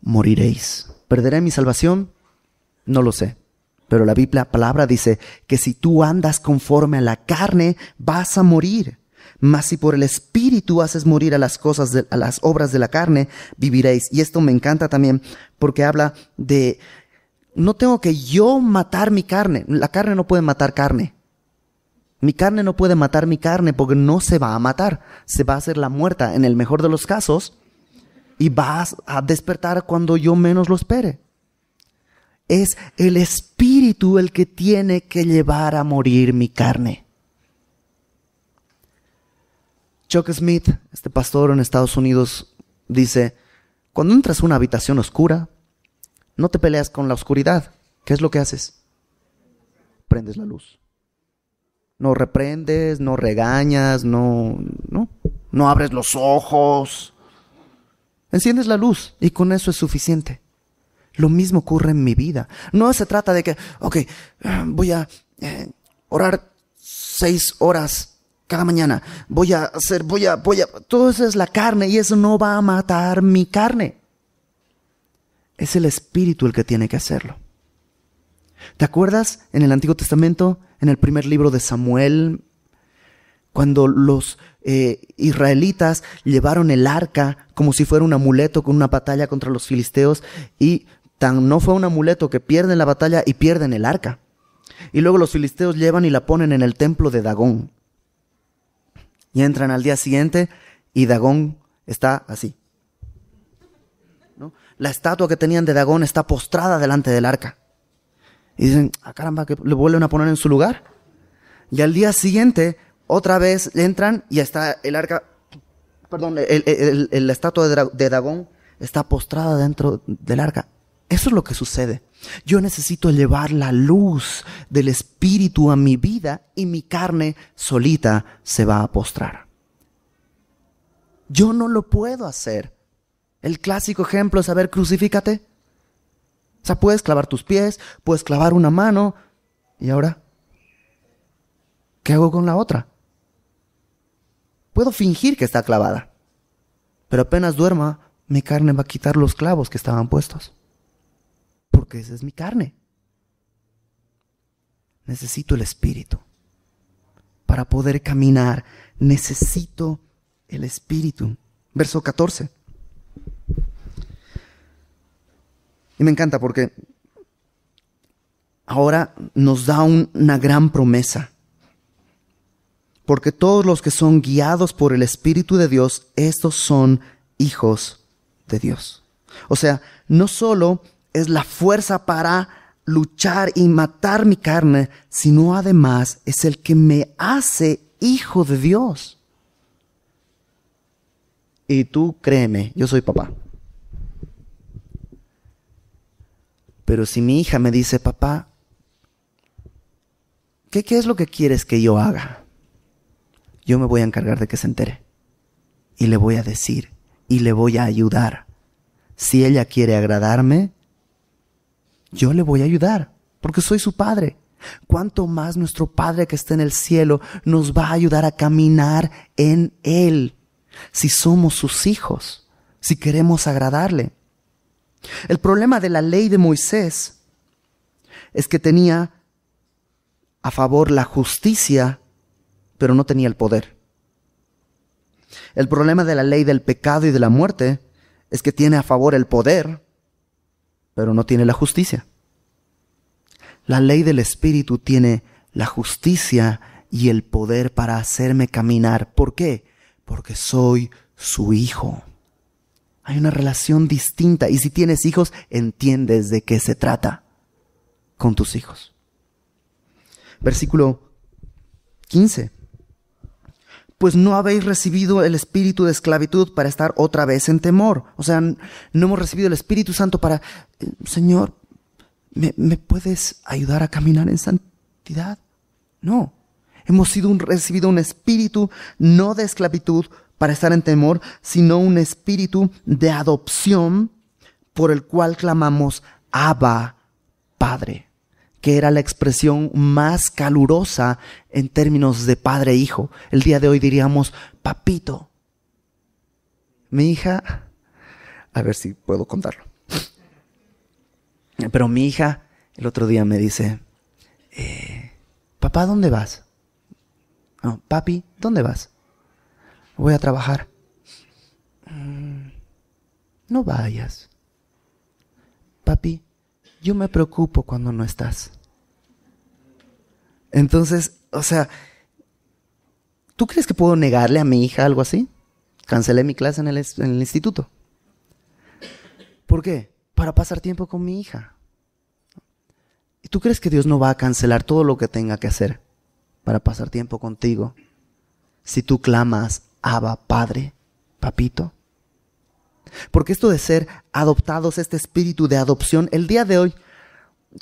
moriréis. ¿Perderé mi salvación? No lo sé. Pero la Biblia, palabra dice que si tú andas conforme a la carne, vas a morir. Mas si por el Espíritu haces morir a las cosas, a las obras de la carne, viviréis. Y esto me encanta también porque habla de, no tengo que yo matar mi carne. La carne no puede matar carne. Mi carne no puede matar mi carne porque no se va a matar. Se va a hacer la muerta en el mejor de los casos y vas a despertar cuando yo menos lo espere. Es el Espíritu el que tiene que llevar a morir mi carne. Chuck Smith, este pastor en Estados Unidos, dice, cuando entras a una habitación oscura, no te peleas con la oscuridad. ¿Qué es lo que haces? Prendes la luz. No reprendes, no regañas, no, no, no abres los ojos. Enciendes la luz y con eso es suficiente. Lo mismo ocurre en mi vida. No se trata de que, ok, voy a eh, orar seis horas cada mañana. Voy a hacer, voy a, voy a, todo eso es la carne y eso no va a matar mi carne. Es el Espíritu el que tiene que hacerlo. ¿Te acuerdas en el Antiguo Testamento, en el primer libro de Samuel, cuando los eh, israelitas llevaron el arca como si fuera un amuleto con una batalla contra los filisteos y tan no fue un amuleto que pierden la batalla y pierden el arca. Y luego los filisteos llevan y la ponen en el templo de Dagón. Y entran al día siguiente y Dagón está así. La estatua que tenían de Dagón está postrada delante del arca. Y dicen, ah caramba, que le vuelven a poner en su lugar. Y al día siguiente, otra vez entran y está el arca, perdón, la estatua de, de Dagón está postrada dentro del arca. Eso es lo que sucede. Yo necesito llevar la luz del Espíritu a mi vida y mi carne solita se va a postrar. Yo no lo puedo hacer. El clásico ejemplo es, a ver, crucifícate. O sea, puedes clavar tus pies, puedes clavar una mano. ¿Y ahora? ¿Qué hago con la otra? Puedo fingir que está clavada. Pero apenas duerma, mi carne va a quitar los clavos que estaban puestos porque esa es mi carne. Necesito el Espíritu. Para poder caminar, necesito el Espíritu. Verso 14. Y me encanta porque ahora nos da una gran promesa. Porque todos los que son guiados por el Espíritu de Dios, estos son hijos de Dios. O sea, no solo es la fuerza para luchar y matar mi carne, sino además es el que me hace hijo de Dios. Y tú créeme, yo soy papá. Pero si mi hija me dice, papá, ¿qué, ¿qué, es lo que quieres que yo haga? Yo me voy a encargar de que se entere. Y le voy a decir, y le voy a ayudar. Si ella quiere agradarme, yo le voy a ayudar, porque soy su Padre. Cuanto más nuestro Padre que está en el cielo nos va a ayudar a caminar en Él, si somos sus hijos, si queremos agradarle. El problema de la ley de Moisés es que tenía a favor la justicia, pero no tenía el poder. El problema de la ley del pecado y de la muerte es que tiene a favor el poder, pero no tiene la justicia. La ley del Espíritu tiene la justicia y el poder para hacerme caminar. ¿Por qué? Porque soy su hijo. Hay una relación distinta y si tienes hijos, entiendes de qué se trata con tus hijos. Versículo 15. Pues no habéis recibido el espíritu de esclavitud para estar otra vez en temor. O sea, no hemos recibido el Espíritu Santo para, eh, Señor, ¿me, puedes ayudar a caminar en santidad? No. Hemos sido un, recibido un espíritu no de esclavitud para estar en temor, sino un espíritu de adopción por el cual clamamos Abba, Padre, que era la expresión más calurosa en términos de padre e. El día de hoy diríamos, papito. Mi hija, a ver si puedo contarlo. Pero mi hija el otro día me dice, eh, papá, ¿dónde vas? No, papi, ¿dónde vas? Voy a trabajar. Mm, no vayas. Papi, yo me preocupo cuando no estás. Entonces, o sea, ¿tú crees que puedo negarle a mi hija algo así? Cancelé mi clase en el, en el instituto. ¿Por qué? Para pasar tiempo con mi hija. ¿Y tú crees que Dios no va a cancelar todo lo que tenga que hacer para pasar tiempo contigo si tú clamas, Abba, Padre, Papito? Porque esto de ser adoptados, este espíritu de adopción, el día de hoy,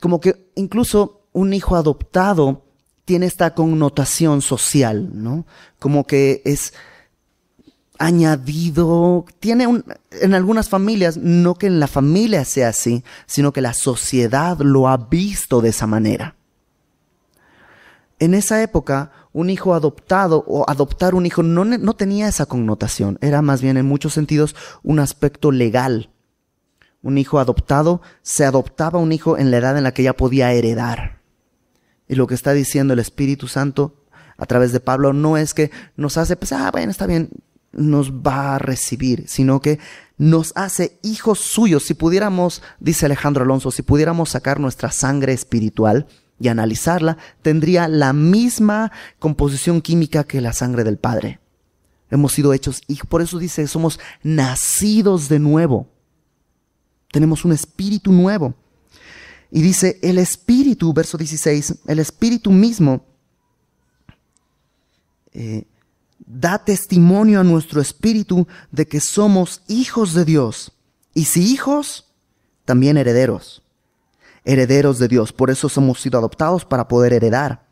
como que incluso un hijo adoptado tiene esta connotación social, ¿no? Como que es añadido, tiene un, en algunas familias, no que en la familia sea así, sino que la sociedad lo ha visto de esa manera. En esa época, un hijo adoptado o adoptar un hijo no, no tenía esa connotación, era más bien en muchos sentidos un aspecto legal. Un hijo adoptado se adoptaba un hijo en la edad en la que ya podía heredar. Y lo que está diciendo el Espíritu Santo a través de Pablo no es que nos hace, pues, ah, bueno, está bien, nos va a recibir, sino que nos hace hijos suyos. Si pudiéramos, dice Alejandro Alonso, si pudiéramos sacar nuestra sangre espiritual, y analizarla, tendría la misma composición química que la sangre del Padre. Hemos sido hechos y por eso dice, somos nacidos de nuevo. Tenemos un espíritu nuevo. Y dice, el espíritu, verso 16, el espíritu mismo eh, da testimonio a nuestro espíritu de que somos hijos de Dios. Y si hijos, también herederos herederos de Dios. Por eso hemos sido adoptados para poder heredar.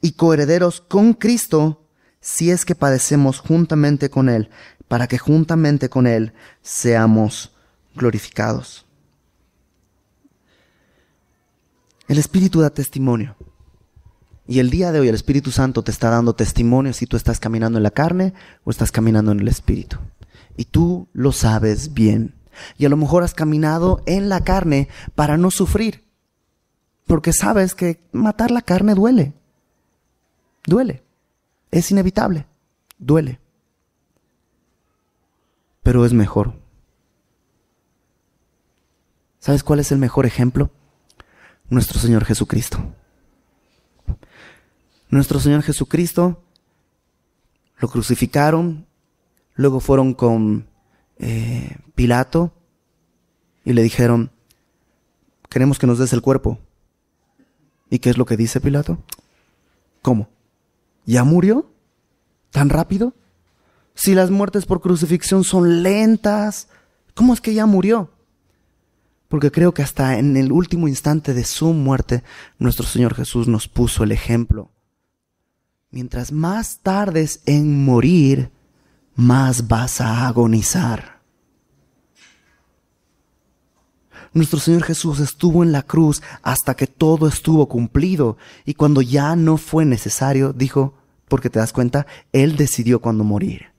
Y coherederos con Cristo si es que padecemos juntamente con Él, para que juntamente con Él seamos glorificados. El Espíritu da testimonio. Y el día de hoy el Espíritu Santo te está dando testimonio si tú estás caminando en la carne o estás caminando en el Espíritu. Y tú lo sabes bien. Y a lo mejor has caminado en la carne para no sufrir. Porque sabes que matar la carne duele. Duele. Es inevitable. Duele. Pero es mejor. ¿Sabes cuál es el mejor ejemplo? Nuestro Señor Jesucristo. Nuestro Señor Jesucristo lo crucificaron, luego fueron con eh, Pilato y le dijeron, queremos que nos des el cuerpo. ¿Y qué es lo que dice Pilato? ¿Cómo? ¿Ya murió? ¿Tan rápido? Si las muertes por crucifixión son lentas, ¿cómo es que ya murió? Porque creo que hasta en el último instante de su muerte, nuestro Señor Jesús nos puso el ejemplo. Mientras más tardes en morir, más vas a agonizar. Nuestro Señor Jesús estuvo en la cruz hasta que todo estuvo cumplido y cuando ya no fue necesario, dijo, porque te das cuenta, Él decidió cuándo morir.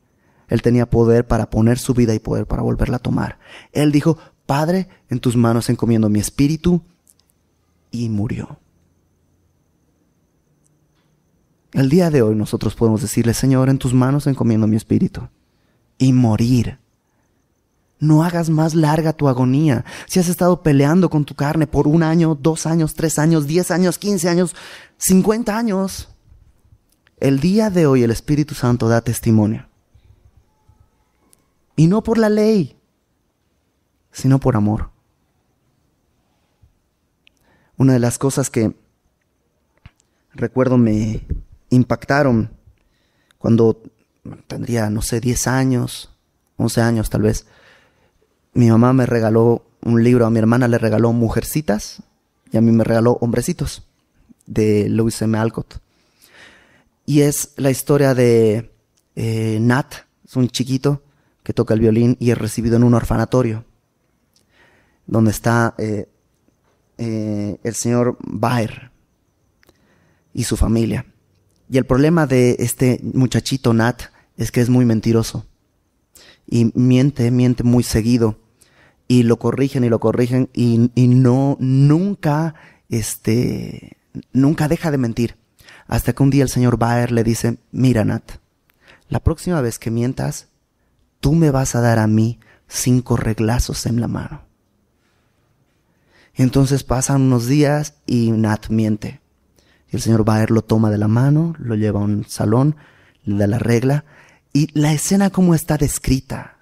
Él tenía poder para poner su vida y poder para volverla a tomar. Él dijo, Padre, en tus manos encomiendo mi espíritu y murió. El día de hoy nosotros podemos decirle, Señor, en tus manos encomiendo mi espíritu y morir. No hagas más larga tu agonía. Si has estado peleando con tu carne por un año, dos años, tres años, diez años, quince años, cincuenta años, el día de hoy el Espíritu Santo da testimonio. Y no por la ley, sino por amor. Una de las cosas que recuerdo me impactaron cuando tendría, no sé, 10 años, 11 años tal vez. Mi mamá me regaló un libro, a mi hermana le regaló Mujercitas y a mí me regaló Hombrecitos de Louis M. Alcott. Y es la historia de eh, Nat, es un chiquito que toca el violín y es recibido en un orfanatorio. donde está eh, eh, el señor Baer y su familia. Y el problema de este muchachito Nat es que es muy mentiroso. Y miente, miente muy seguido. Y lo corrigen y lo corrigen y, y no, nunca, este, nunca deja de mentir. Hasta que un día el señor Baer le dice, mira Nat, la próxima vez que mientas, tú me vas a dar a mí cinco reglazos en la mano. Entonces pasan unos días y Nat miente. El señor Baer lo toma de la mano, lo lleva a un salón, le da la regla y la escena como está descrita.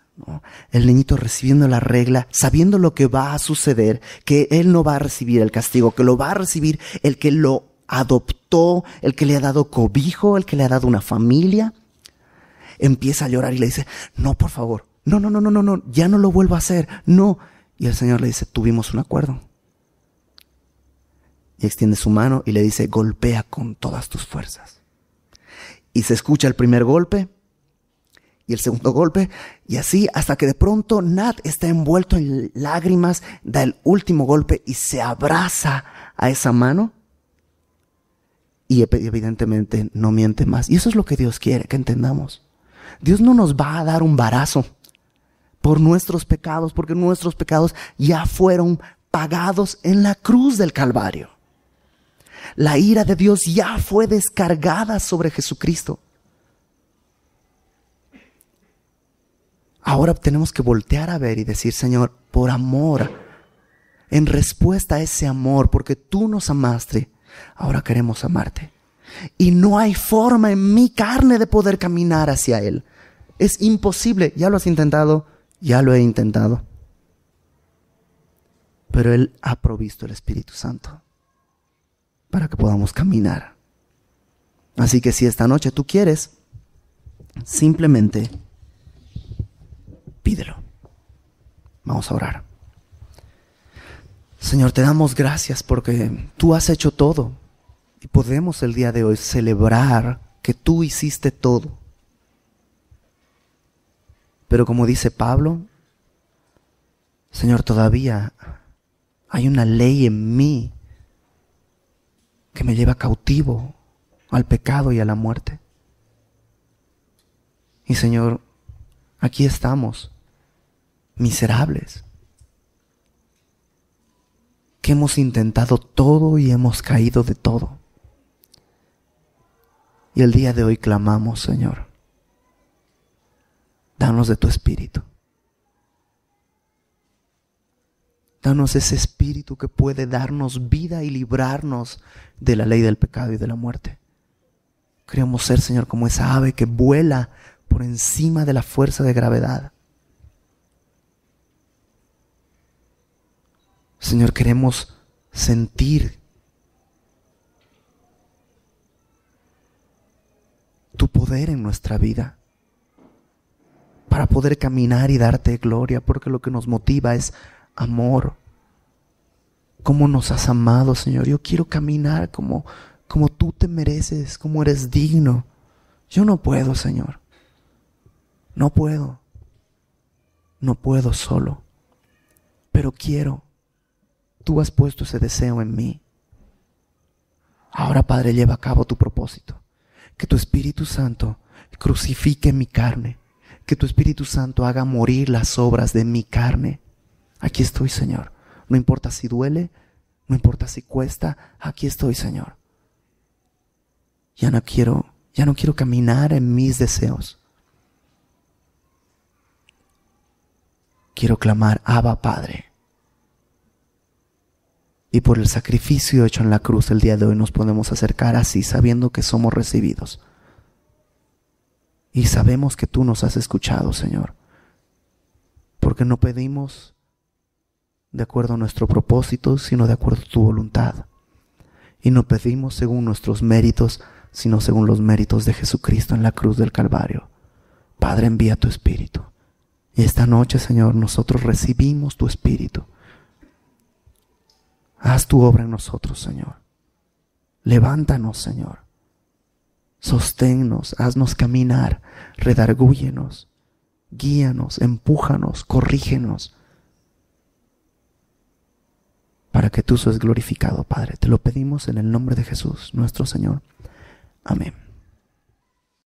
El niñito recibiendo la regla, sabiendo lo que va a suceder, que él no va a recibir el castigo, que lo va a recibir el que lo adoptó, el que le ha dado cobijo, el que le ha dado una familia. Empieza a llorar y le dice, no, por favor, no, no, no, no, no, no, ya no lo vuelvo a hacer, no. Y el Señor le dice, tuvimos un acuerdo y extiende su mano y le dice, golpea con todas tus fuerzas. Y se escucha el primer golpe y el segundo golpe y así hasta que de pronto Nat está envuelto en lágrimas, da el último golpe y se abraza a esa mano y evidentemente no miente más. Y eso es lo que Dios quiere que entendamos. Dios no nos va a dar un barazo por nuestros pecados, porque nuestros pecados ya fueron pagados en la cruz del Calvario. La ira de Dios ya fue descargada sobre Jesucristo. Ahora tenemos que voltear a ver y decir, Señor, por amor, en respuesta a ese amor, porque tú nos amaste, ahora queremos amarte. Y no hay forma en mi carne de poder caminar hacia Él. Es imposible. Ya lo has intentado, ya lo he intentado. Pero Él ha provisto el Espíritu Santo para que podamos caminar. Así que si esta noche tú quieres, simplemente pídelo. Vamos a orar. Señor, te damos gracias porque tú has hecho todo y podemos el día de hoy celebrar que tú hiciste todo. Pero como dice Pablo, Señor, todavía hay una ley en mí que me lleva cautivo al pecado y a la muerte. Y Señor, aquí estamos, miserables, que hemos intentado todo y hemos caído de todo. Y el día de hoy clamamos, Señor, danos de tu espíritu. Danos ese espíritu que puede darnos vida y librarnos de la ley del pecado y de la muerte. Queremos ser, Señor, como esa ave que vuela por encima de la fuerza de gravedad. Señor, queremos sentir tu poder en nuestra vida para poder caminar y darte gloria, porque lo que nos motiva es amor. Cómo nos has amado, Señor. Yo quiero caminar como, como tú te mereces, como eres digno. Yo no puedo, Señor. No puedo. No puedo solo. Pero quiero. Tú has puesto ese deseo en mí. Ahora, Padre, lleva a cabo tu propósito. Que tu Espíritu Santo crucifique mi carne. Que tu Espíritu Santo haga morir las obras de mi carne Aquí estoy, Señor. No importa si duele, no importa si cuesta, aquí estoy, Señor. Ya no quiero, ya no quiero caminar en mis deseos. Quiero clamar, Abba Padre. Y por el sacrificio hecho en la cruz el día de hoy nos podemos acercar así, sabiendo que somos recibidos. Y sabemos que tú nos has escuchado, Señor. Porque no pedimos de acuerdo a nuestro propósito, sino de acuerdo a tu voluntad. Y no pedimos según nuestros méritos, sino según los méritos de Jesucristo en la cruz del Calvario. Padre, envía tu Espíritu. Y esta noche, Señor, nosotros recibimos tu Espíritu. Haz tu obra en nosotros, Señor. Levántanos, Señor. Sosténnos, haznos caminar, redargúyenos, guíanos, empújanos, corrígenos para que tú seas glorificado, Padre. Te lo pedimos en el nombre de Jesús, nuestro Señor. Amén.